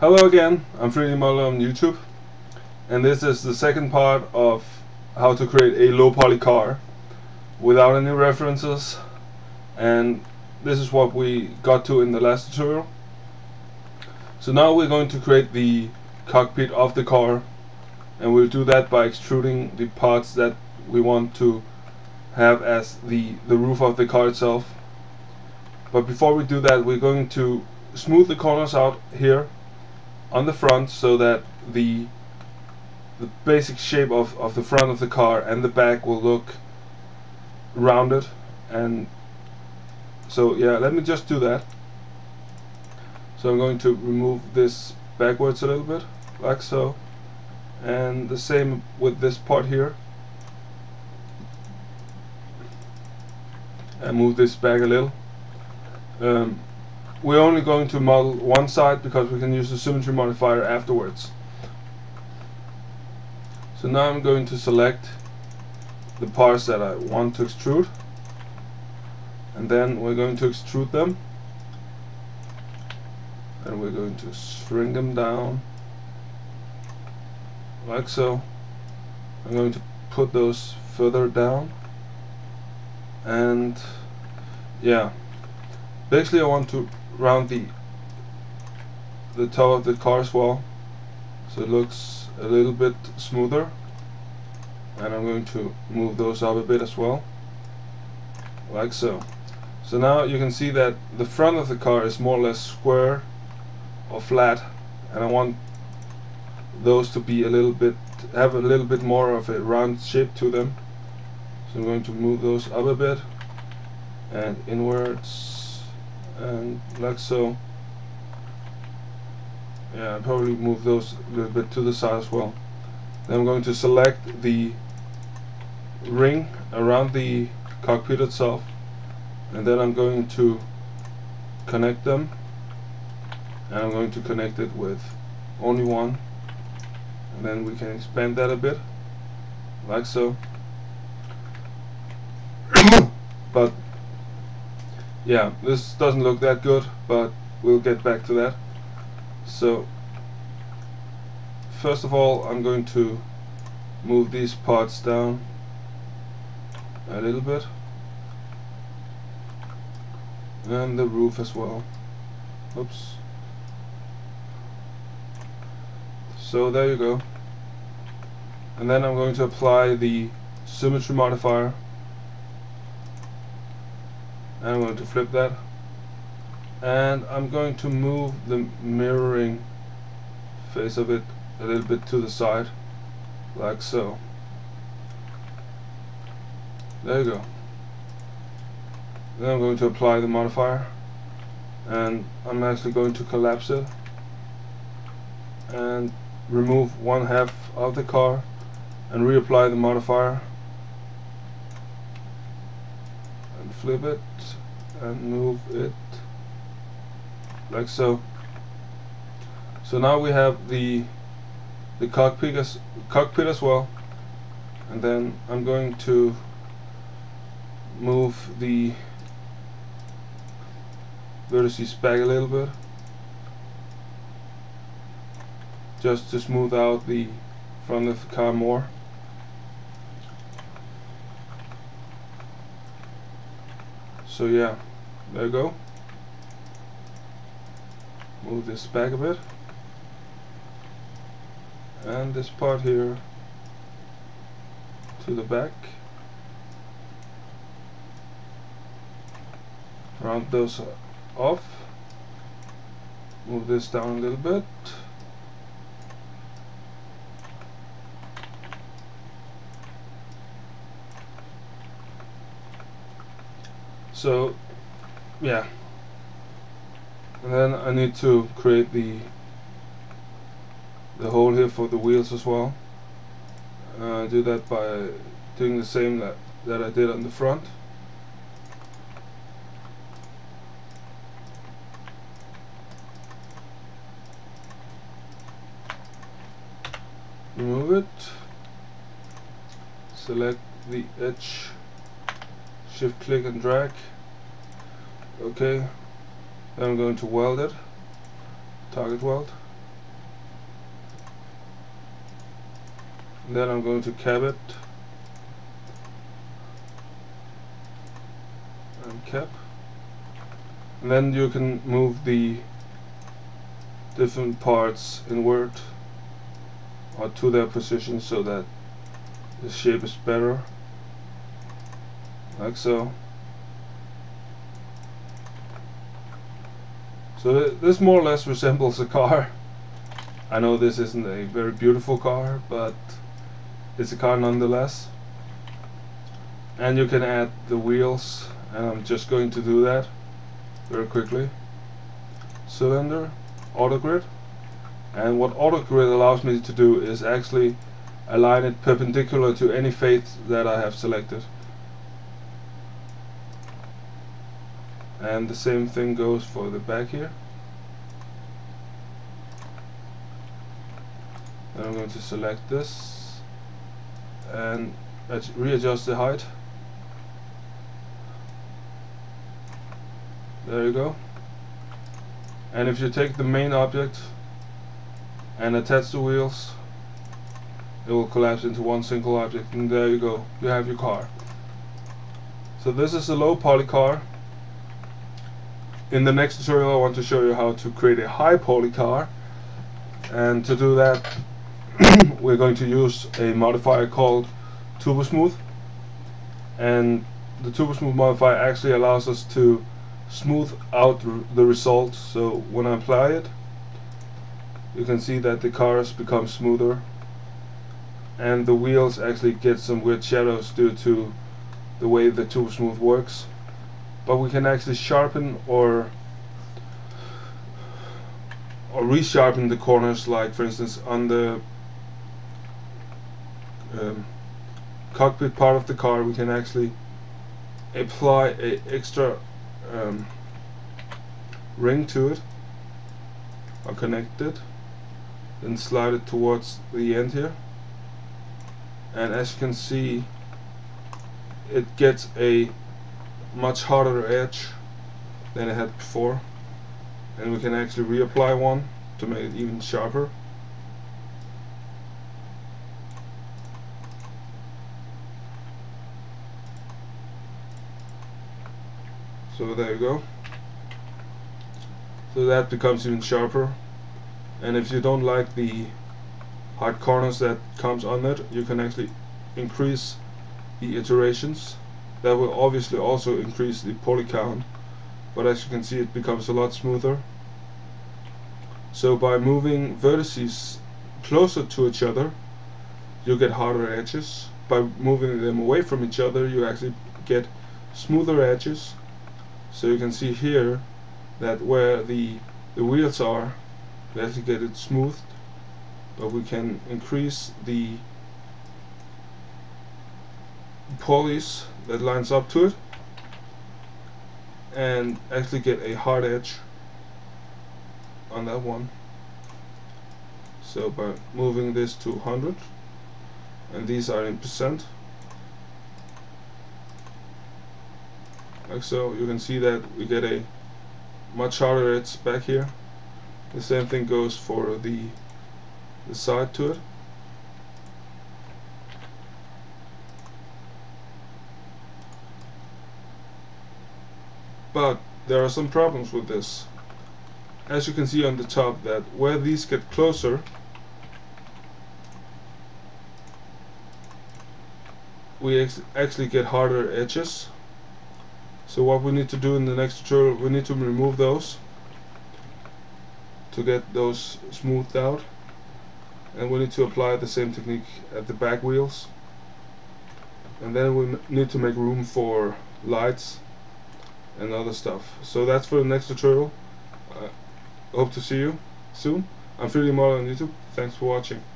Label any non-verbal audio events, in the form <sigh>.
Hello again, I'm 3D Modeler on YouTube and this is the second part of how to create a low poly car without any references and this is what we got to in the last tutorial. So now we're going to create the cockpit of the car and we'll do that by extruding the parts that we want to have as the, the roof of the car itself. But before we do that we're going to smooth the corners out here on the front so that the the basic shape of, of the front of the car and the back will look rounded and so yeah let me just do that. So I'm going to remove this backwards a little bit like so and the same with this part here. And move this back a little. Um, we're only going to model one side because we can use the symmetry modifier afterwards. So now I'm going to select the parts that I want to extrude and then we're going to extrude them and we're going to shrink them down like so. I'm going to put those further down and yeah basically I want to round the the toe of the car as well so it looks a little bit smoother. And I'm going to move those up a bit as well like so. So now you can see that the front of the car is more or less square or flat and I want those to be a little bit have a little bit more of a round shape to them. So I'm going to move those up a bit and inwards and like so yeah probably move those a little bit to the side as well. Then I'm going to select the ring around the cockpit itself and then I'm going to connect them and I'm going to connect it with only one. And then we can expand that a bit like so. <coughs> But yeah this doesn't look that good but we'll get back to that. So first of all I'm going to move these parts down a little bit. And the roof as well. Oops. So there you go. And then I'm going to apply the symmetry modifier I'm going to flip that. And I'm going to move the mirroring face of it a little bit to the side like so. There you go. Then I'm going to apply the modifier and I'm actually going to collapse it and remove one half of the car and reapply the modifier flip it and move it like so. So now we have the the cockpit as, cockpit as well. And then I'm going to move the vertices back a little bit. Just to smooth out the front of the car more so yeah there you go. Move this back a bit. And this part here to the back. Round those off. Move this down a little bit so yeah. And then I need to create the the hole here for the wheels as well. Uh, do that by doing the same that, that I did on the front. Remove it. Select the edge shift click and drag. Okay. Then I'm going to weld it. Target weld. Then I'm going to cap it. And cap. And then you can move the different parts inward or to their position so that the shape is better like so so th this more or less resembles a car. I know this isn't a very beautiful car but it's a car nonetheless. And you can add the wheels and I'm just going to do that very quickly. Cylinder auto grid and what auto grid allows me to do is actually align it perpendicular to any face that I have selected and the same thing goes for the back here. Then I'm going to select this and readjust the height. There you go. And if you take the main object and attach the wheels it will collapse into one single object. And there you go. You have your car. So this is a low poly car in the next tutorial I want to show you how to create a high poly car and to do that <clears throat> we're going to use a modifier called Turbo Smooth. And the Turbo Smooth modifier actually allows us to smooth out the result. So when I apply it you can see that the cars become smoother. And the wheels actually get some weird shadows due to the way the Turbo Smooth works but we can actually sharpen or or resharpen the corners like for instance on the um, cockpit part of the car we can actually apply a extra um, ring to it or connect it then slide it towards the end here. And as you can see it gets a much harder edge than it had before. And we can actually reapply one to make it even sharper. So there you go. So that becomes even sharper. And if you don't like the hard corners that comes on it you can actually increase the iterations that will obviously also increase the poly count but as you can see it becomes a lot smoother. So by moving vertices closer to each other you get harder edges. By moving them away from each other you actually get smoother edges. So you can see here that where the the wheels are we actually get it smoothed but we can increase the polys that lines up to it and actually get a hard edge on that one. So by moving this to 100 and these are in percent. Like so you can see that we get a much harder edge back here. The same thing goes for the the side to it but there are some problems with this. As you can see on the top that where these get closer we actually get harder edges. So what we need to do in the next tutorial we need to remove those to get those smoothed out. And we need to apply the same technique at the back wheels. And then we need to make room for lights and other stuff. So that's for the next tutorial. I hope to see you soon. I'm 3D Model on YouTube. Thanks for watching.